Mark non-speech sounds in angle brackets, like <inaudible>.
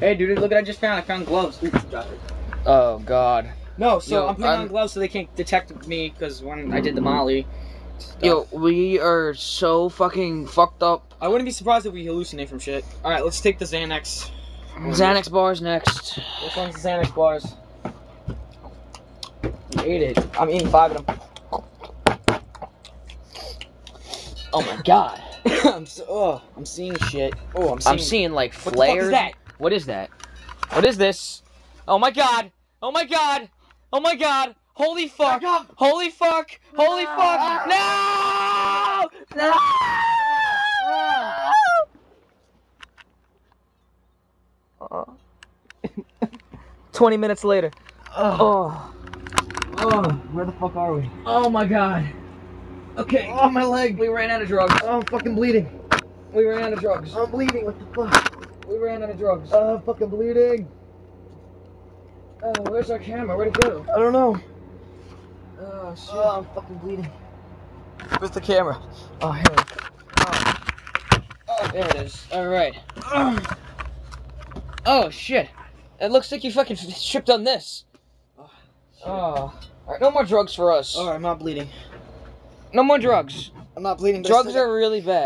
Hey, dude, look what I just found. I found gloves. Ooh. Oh God. No, so Yo, I'm putting I'm- on gloves so they can't detect me because when I did the Molly. stuff- Yo, we are so fucking fucked up. I wouldn't be surprised if we hallucinate from shit. All right, let's take the Xanax. Mm-hmm. Xanax bars next. Which one's the Xanax bars? You ate it. I'm eating five of them. Oh my God. <coughs> I'm so, oh, I'm seeing shit. Oh, I'm seeing. I'm seeing like flares. What the fuck is that? What is that? What is this? Oh my God. Oh my God. Oh my God. Holy fuck. Holy fuck. Holy fuck. No. No. <laughs> 20 minutes later. Oh. Oh, where the fuck are we? Oh my God. Okay. Oh, my leg. We ran out of drugs. Oh, I'm fucking bleeding. We ran out of drugs. I'm bleeding. What the fuck? We ran out of drugs. Oh, I'm fucking bleeding. Oh, where's our camera? Where'd it go? I don't know. Oh shit. Oh, I'm fucking bleeding. Where's the camera? Oh, here. Oh, oh, there it is. All right. Oh shit. It looks like you fucking <laughs> shipped on this. Oh. Oh. Alright, no more drugs for us. Alright, I'm not bleeding. No more drugs. I'm not bleeding. Drugs are really bad.